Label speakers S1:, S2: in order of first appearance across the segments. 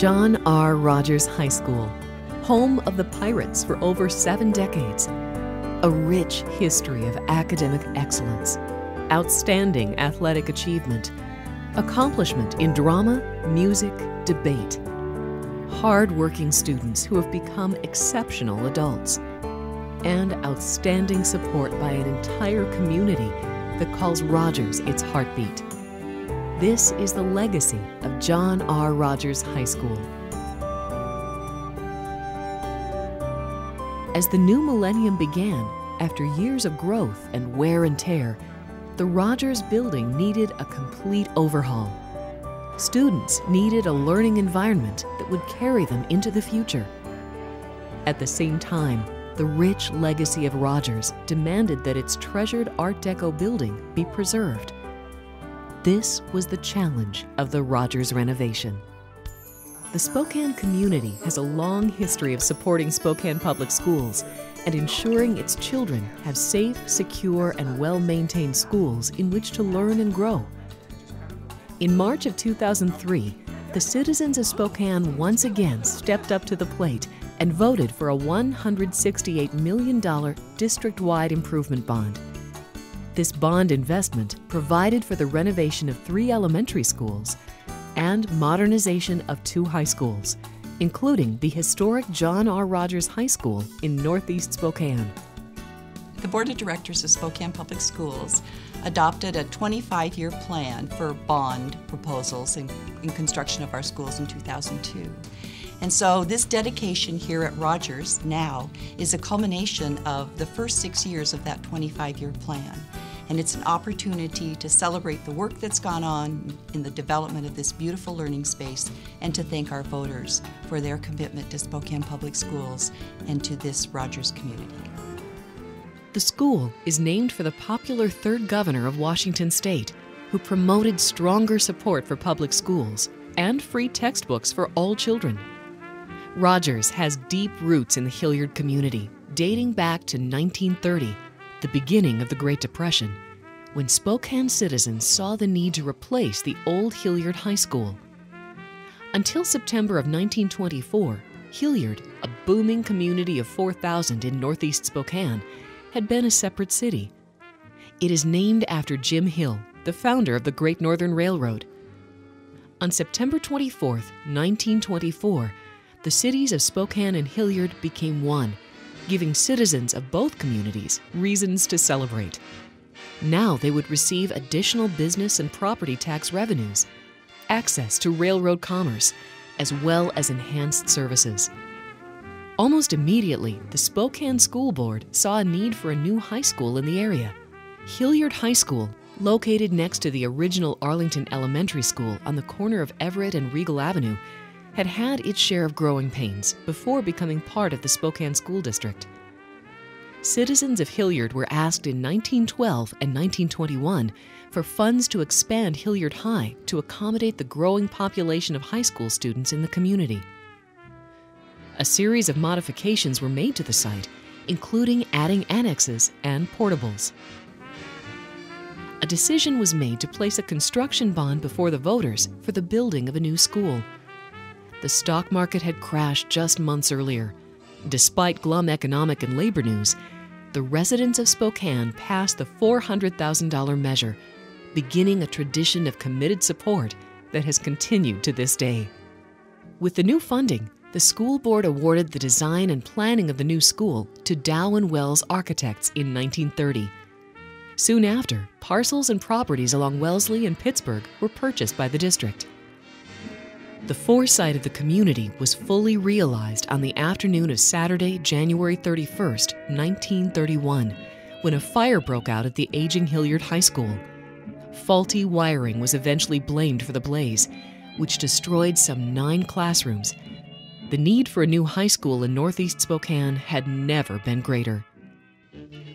S1: John R. Rogers High School, home of the Pirates for over seven decades. A rich history of academic excellence, outstanding athletic achievement, accomplishment in drama, music, debate. Hard-working students who have become exceptional adults. And outstanding support by an entire community that calls Rogers its heartbeat. This is the legacy of John R. Rogers High School. As the new millennium began, after years of growth and wear and tear, the Rogers building needed a complete overhaul. Students needed a learning environment that would carry them into the future. At the same time, the rich legacy of Rogers demanded that its treasured Art Deco building be preserved. This was the challenge of the Rogers renovation. The Spokane community has a long history of supporting Spokane Public Schools and ensuring its children have safe, secure, and well maintained schools in which to learn and grow. In March of 2003, the citizens of Spokane once again stepped up to the plate and voted for a $168 million district wide improvement bond. This bond investment provided for the renovation of three elementary schools and modernization of two high schools, including the historic John R. Rogers High School in Northeast Spokane.
S2: The Board of Directors of Spokane Public Schools adopted a 25 year plan for bond proposals in, in, construction of our schools in 2002. And so, this dedication here at Rogers now is a culmination of the first six years of that 25 year plan and it's an opportunity to celebrate the work that's gone on in the development of this beautiful learning space and to thank our voters for their commitment to Spokane Public Schools and to this Rogers community.
S1: The school is named for the popular third governor of Washington state, who promoted stronger support for public schools and free textbooks for all children. Rogers has deep roots in the Hillyard community, dating back to 1930 the beginning of the Great Depression, when Spokane citizens saw the need to replace the old Hillyard High School. Until September of 1924, Hillyard, a booming community of 4,000 in northeast Spokane, had been a separate city. It is named after Jim Hill, the founder of the Great Northern Railroad. On September 24, 1924, the cities of Spokane and Hillyard became one giving citizens of both communities reasons to celebrate. Now they would receive additional business and property tax revenues, access to railroad commerce, as well as enhanced services. Almost immediately, the Spokane School Board saw a need for a new high school in the area. Hillyard High School, located next to the original Arlington Elementary School on the corner of Everett and Regal Avenue, had had its share of growing pains before becoming part of the Spokane School District. Citizens of Hillyard were asked in 1912 and 1921 for funds to expand Hillyard High to accommodate the growing population of high school students in the community. A series of modifications were made to the site, including adding annexes and portables. A decision was made to place a construction bond before the voters for the building of a new school the stock market had crashed just months earlier. Despite glum economic and labor news, the residents of Spokane passed the $400,000 measure, beginning a tradition of committed support that has continued to this day. With the new funding, the school board awarded the design and planning of the new school to Dow and Wells Architects in 1930. Soon after, parcels and properties along Wellesley and Pittsburgh were purchased by the district. The foresight of the community was fully realized on the afternoon of Saturday, January 31, 1931, when a fire broke out at the aging Hillyard High School. Faulty wiring was eventually blamed for the blaze, which destroyed some nine classrooms. The need for a new high school in northeast Spokane had never been greater.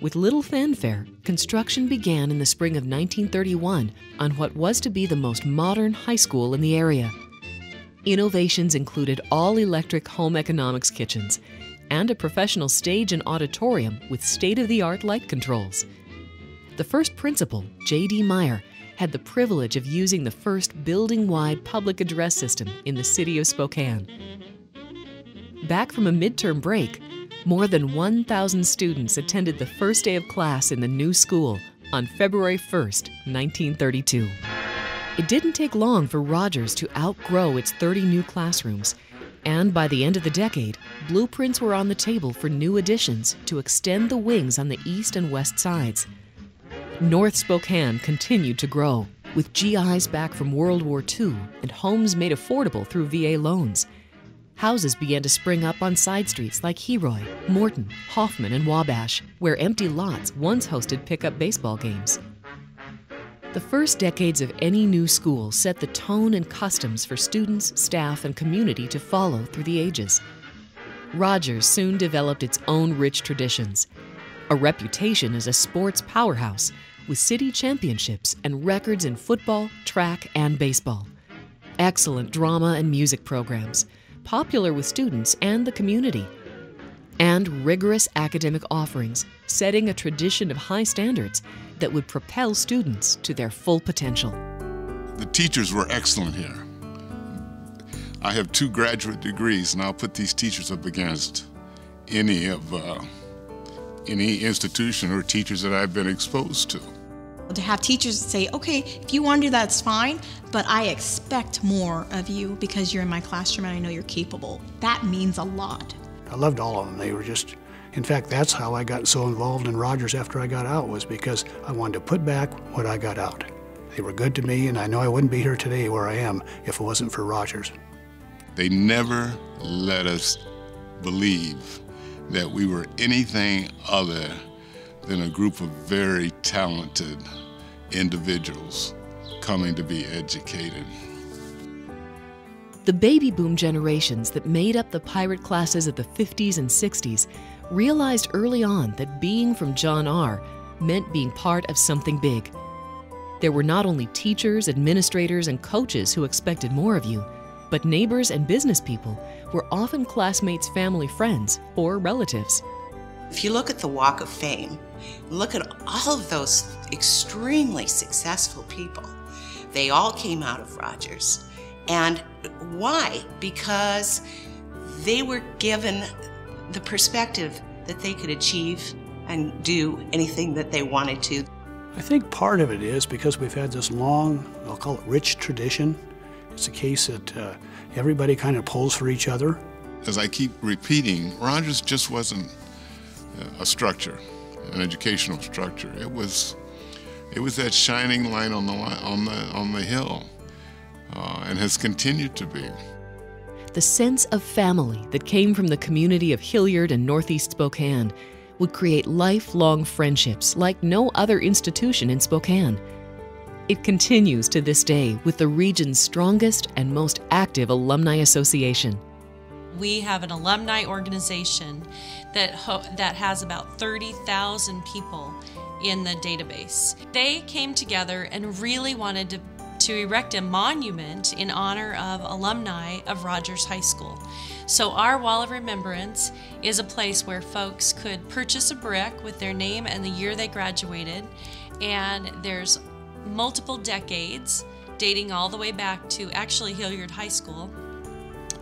S1: With little fanfare, construction began in the spring of 1931 on what was to be the most modern high school in the area. Innovations included all electric home economics kitchens and a professional stage and auditorium with state of the art light controls. The first principal, J.D. Meyer, had the privilege of using the first building wide public address system in the city of Spokane. Back from a midterm break, more than 1,000 students attended the first day of class in the new school on February 1, 1932. It didn't take long for Rogers to outgrow its 30 new classrooms, and by the end of the decade, blueprints were on the table for new additions to extend the wings on the east and west sides. North Spokane continued to grow, with GIs back from World War II and homes made affordable through VA loans. Houses began to spring up on side streets like Heroy, Morton, Hoffman, and Wabash, where empty lots once hosted pickup baseball games. The first decades of any new school set the tone and customs for students, staff, and community to follow through the ages. Rogers soon developed its own rich traditions, a reputation as a sports powerhouse with city championships and records in football, track, and baseball. Excellent drama and music programs, popular with students and the community. And rigorous academic offerings, setting a tradition of high standards that would propel students to their full potential.
S3: The teachers were excellent here. I have two graduate degrees, and I'll put these teachers up against any of uh, any institution or teachers that I've been exposed to.
S4: To have teachers say, okay, if you want to do that, it's fine, but I expect more of you because you're in my classroom and I know you're capable. That means a lot.
S5: I loved all of them. They were just, in fact, that's how I got so involved in Rogers after I got out, was because I wanted to put back what I got out. They were good to me, and I know I wouldn't be here today where I am if it wasn't for Rogers.
S3: They never let us believe that we were anything other than a group of very talented individuals coming to be educated.
S1: The baby boom generations that made up the pirate classes of the 50s and 60s realized early on that being from John R. meant being part of something big. There were not only teachers, administrators, and coaches who expected more of you, but neighbors and business people were often classmates' family friends or relatives.
S6: If you look at the Walk of Fame, look at all of those extremely successful people. They all came out of Rogers. And why? Because they were given the perspective that they could achieve and do anything that they wanted to.
S5: I think part of it is because we've had this long, I'll call it rich tradition. It's a case that uh, everybody kind of pulls for each other.
S3: As I keep repeating, Rogers just wasn't a structure, an educational structure. It was, it was that shining light on the on the on the hill, uh, and has continued to be.
S1: The sense of family that came from the community of Hillyard and Northeast Spokane would create lifelong friendships like no other institution in Spokane. It continues to this day with the region's strongest and most active alumni association.
S7: We have an alumni organization that that has about 30,000 people in the database. They came together and really wanted to to erect a monument in honor of alumni of Rogers High School. So, our Wall of Remembrance is a place where folks could purchase a brick with their name and the year they graduated, and there's multiple decades dating all the way back to actually Hillyard High School.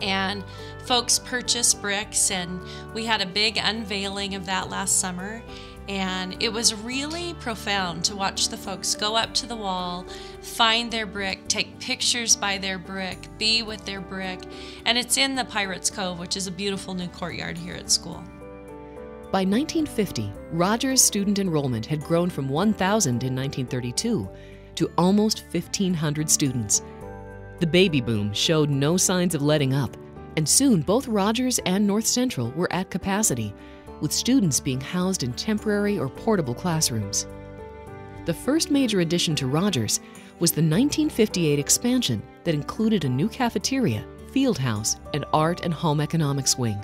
S7: And folks purchased bricks, and we had a big unveiling of that last summer. And it was really profound to watch the folks go up to the wall, find their brick, take pictures by their brick, be with their brick. And it's in the Pirates Cove, which is a beautiful new courtyard here at school.
S1: By 1950, Rogers' student enrollment had grown from 1,000 in 1932 to almost 1,500 students. The baby boom showed no signs of letting up, and soon both Rogers and North Central were at capacity, with students being housed in temporary or portable classrooms. The first major addition to Rogers was the 1958 expansion that included a new cafeteria, field house, and art and home economics wing.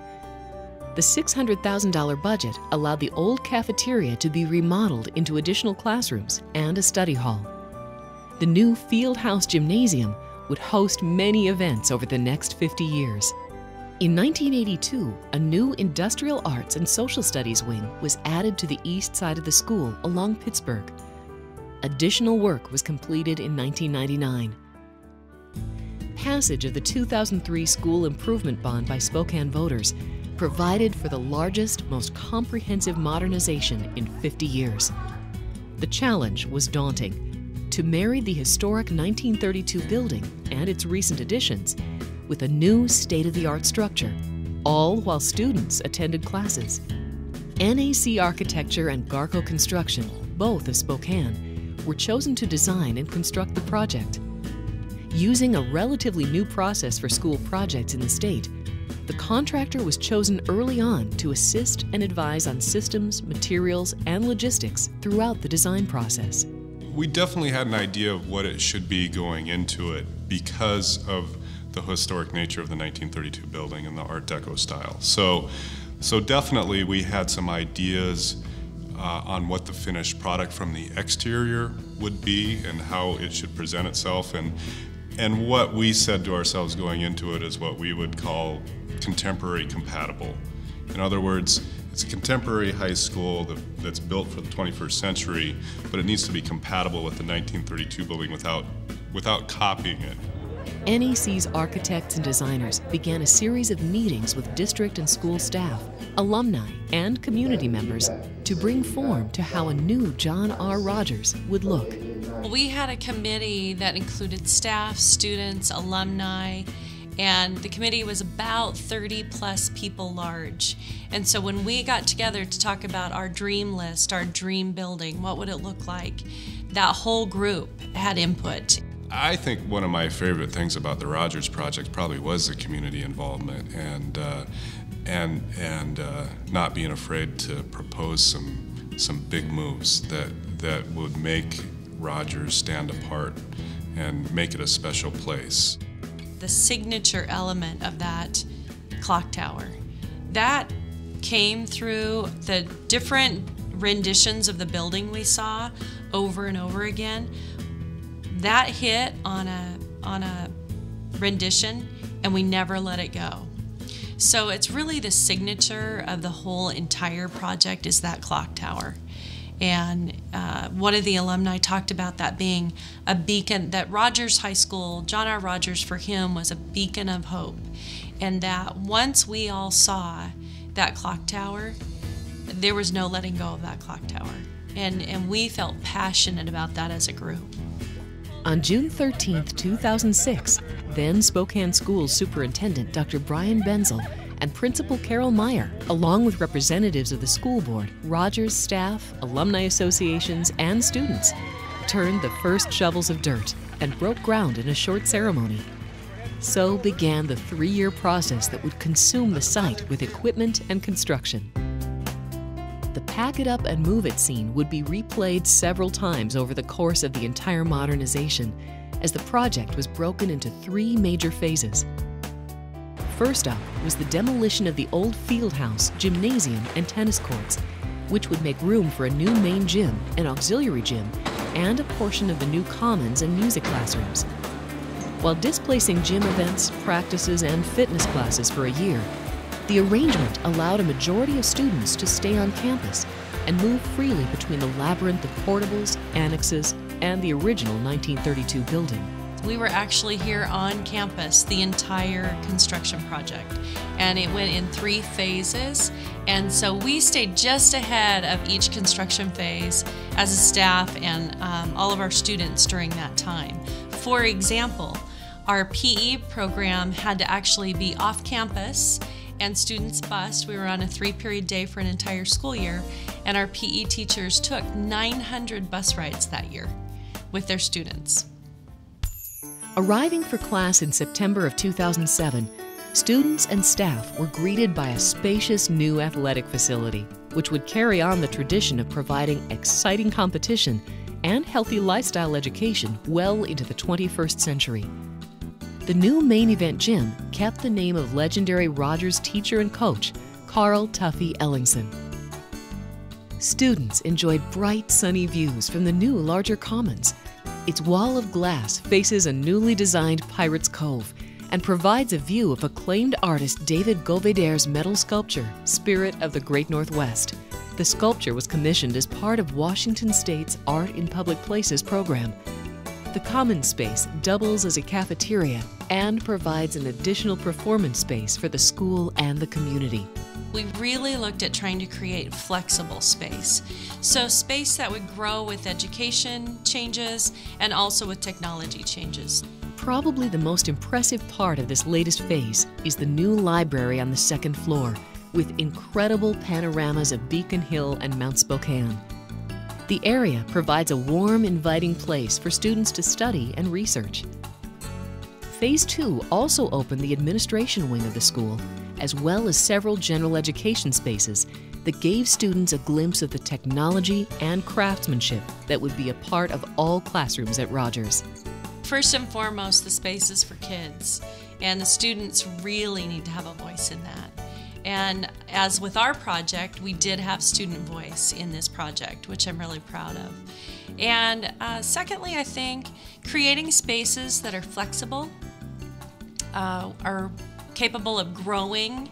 S1: The $600,000 budget allowed the old cafeteria to be remodeled into additional classrooms and a study hall. The new field house gymnasium would host many events over the next 50 years. In 1982, a new Industrial Arts and Social Studies wing was added to the east side of the school along Pittsburgh. Additional work was completed in 1999. Passage of the 2003 School Improvement Bond by Spokane voters provided for the largest, most comprehensive modernization in 50 years. The challenge was daunting to marry the historic 1932 building and its recent additions with a new state of the art structure, all while students attended classes. NAC Architecture and Garco Construction, both of Spokane, were chosen to design and construct the project. Using a relatively new process for school projects in the state, the contractor was chosen early on to assist and advise on systems, materials, and logistics throughout the design process.
S8: We definitely had an idea of what it should be going into it because of the historic nature of the 1932 building and the Art Deco style. So, so definitely we had some ideas uh, on what the finished product from the exterior would be and how it should present itself and and what we said to ourselves going into it is what we would call contemporary compatible. In other words, it's a contemporary high school that, that's built for the 21st century, but it needs to be compatible with the 1932 building without, without copying it.
S1: NAC's architects and designers began a series of meetings with district and school staff, alumni, and community members to bring form to how a new John R. Rogers would look.
S7: We had a committee that included staff, students, alumni, and the committee was about 30 plus people large. And so when we got together to talk about our dream list, our dream building, what would it look like, that whole group had input.
S8: I think one of my favorite things about the Rogers project probably was the community involvement and uh, and and uh, not being afraid to propose some some big moves that that would make Rogers stand apart and make it a special place
S7: the signature element of that clock tower. That came through the different renditions of the building we saw over and over again. That hit on a on a rendition and we never let it go. So it's really the signature of the whole entire project is that clock tower. And uh, one of the alumni talked about that being a beacon, that Rogers High School, John R. Rogers for him was a beacon of hope. And that once we all saw that clock tower, there was no letting go of that clock tower. And, and we felt passionate about that as a group.
S1: On June 13, 2006, then Spokane Schools Superintendent Dr. Brian Benzel and Principal Carol Meyer, along with representatives of the school board, Rogers staff, alumni associations, and students, turned the first shovels of dirt and broke ground in a short ceremony. So began the three year process that would consume the site with equipment and construction. Pack it up and move it scene would be replayed several times over the course of the entire modernization as the project was broken into three major phases First up was the demolition of the old field house, gymnasium, and tennis courts, which would make room for a new main gym, an auxiliary gym, and a portion of the new commons and music classrooms. While displacing gym events, practices, and fitness classes for a year, the arrangement allowed a majority of students to stay on campus and move freely between the labyrinth of portables, annexes, and the original 1932 building.
S7: We were actually here on campus the entire construction project, and it went in three phases. And so we stayed just ahead of each construction phase as a staff and um, all of our students during that time. For example, our PE program had to actually be off campus and students bused. We were on a three period day for an entire school year, and our PE teachers took 900 bus rides that year with their students.
S1: Arriving for class in September of 2007, students and staff were greeted by a spacious new athletic facility, which would carry on the tradition of providing exciting competition and healthy lifestyle education well into the 21st century. The new main event gym kept the name of legendary Rogers teacher and coach, Carl Tuffy Ellingson. Students enjoyed bright, sunny views from the new larger commons its wall of glass faces a newly designed Pirates Cove and provides a view of acclaimed artist David Govedare's metal sculpture, Spirit of the Great Northwest, The sculpture was commissioned as part of Washington State's Art in Public Places program. The common space doubles as a cafeteria and provides an additional performance space for the school and the community.
S7: We really looked at trying to create flexible space. So, space that would grow with education changes and also with technology changes.
S1: Probably the most impressive part of this latest phase is the new library on the second floor, with incredible panoramas of Beacon Hill and Mount Spokane. The area provides a warm, inviting place for students to study and research. Phase 2 also opened the administration wing of the school, as well as several general education spaces that gave students a glimpse of the technology and craftsmanship that would be a part of all classrooms at Rogers.
S7: First and foremost, the space is for kids, and the students really need to have a voice in that. And as with our project, we did have student voice in this project, which I'm really proud of. And uh, secondly, I think creating spaces that are flexible, uh, are capable of growing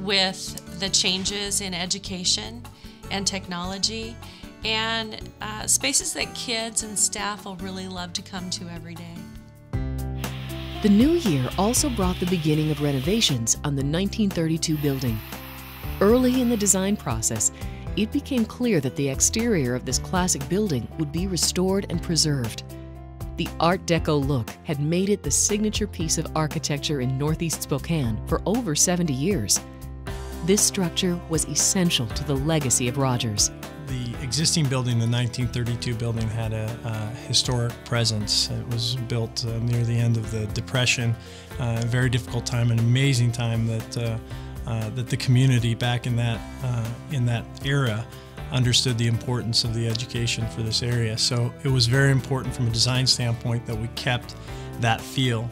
S7: with the changes in education and technology, and uh, spaces that kids and staff will really love to come to every day.
S1: The new year also brought the beginning of renovations on the 1932 building. Early in the design process, it became clear that the exterior of this classic building would be restored and preserved. The Art Deco look had made it the signature piece of architecture in Northeast Spokane for over 70 years. This structure was essential to the legacy of Rogers.
S9: The existing building, the 1932 building, had a, a historic presence. It was built uh, near the end of the Depression, uh, a very difficult time, an amazing time that uh, uh that the community back in that uh, in that era understood the importance of the education for this area. So it was very important from a design standpoint that we kept that feel.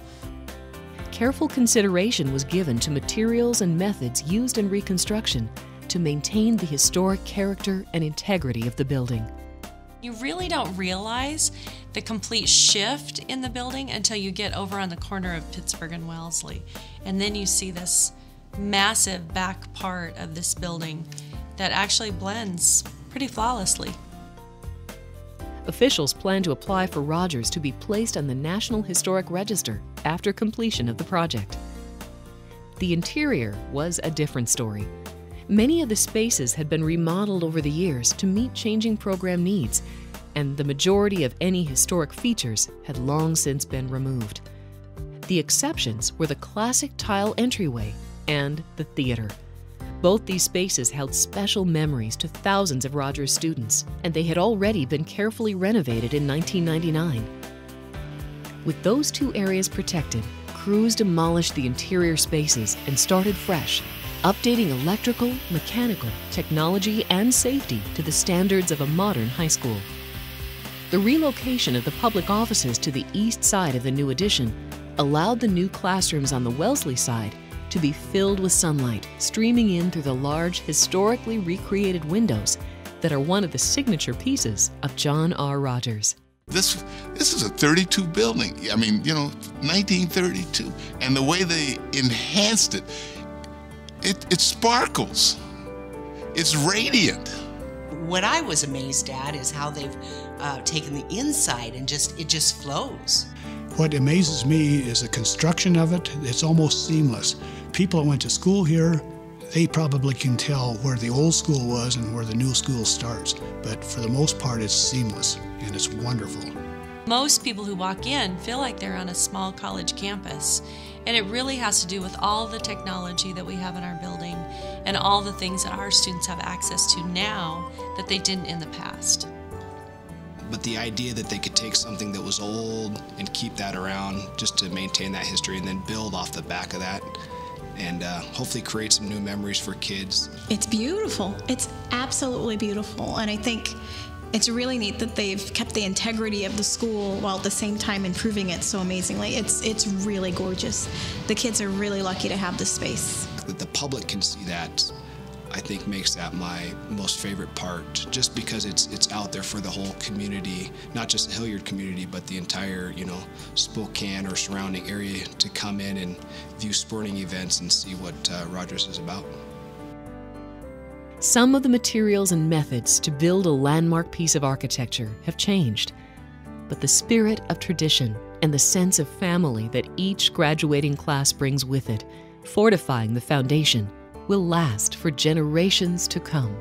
S1: Careful consideration was given to materials and methods used in reconstruction to maintain the historic character and integrity of the building.
S7: You really don't realize the complete shift in the building until you get over on the corner of Pittsburgh and Wellesley. And then you see this massive back part of this building that actually blends pretty flawlessly.
S1: Officials plan to apply for Rogers to be placed on the National Historic Register after completion of the project. The interior was a different story. Many of the spaces had been remodeled over the years to meet changing program needs, and the majority of any historic features had long since been removed. The exceptions were the classic tile entryway and the theater. Both these spaces held special memories to thousands of Rogers students, and they had already been carefully renovated in 1999. With those two areas protected, crews demolished the interior spaces and started fresh, updating electrical, mechanical, technology, and safety to the standards of a modern high school. The relocation of the public offices to the east side of the new addition allowed the new classrooms on the Wellesley side to be filled with sunlight streaming in through the large, historically recreated windows that are one of the signature pieces of John R. Rogers.
S3: This this is a 32 building. I mean, you know, 1932, and the way they enhanced it, it, it sparkles. It's radiant.
S6: What I was amazed at is how they've uh, taken the inside and just it just flows.
S5: What amazes me is the construction of it. It's almost seamless people that went to school here, they probably can tell where the old school was and where the new school starts. But for the most part, it's seamless and it's wonderful.
S7: Most people who walk in feel like they're on a small college campus. And it really has to do with all the technology that we have in our building and all the things that our students have access to now that they didn't in the past.
S10: But the idea that they could take something that was old and keep that around just to maintain that history and then build off the back of that and uh, hopefully create some new memories for kids.
S4: It's beautiful. It's absolutely beautiful. And I think it's really neat that they've kept the integrity of the school while at the same time improving it so amazingly. It's it's really gorgeous. The kids are really lucky to have this space.
S10: That the public can see that I think makes that my most favorite part, just because it's it's out there for the whole community, not just the Hillyard community, but the entire you know Spokane or surrounding area to come in and view sporting events and see what uh, Rogers is about.
S1: Some of the materials and methods to build a landmark piece of architecture have changed, but the spirit of tradition and the sense of family that each graduating class brings with it, fortifying the foundation, will last for generations to come.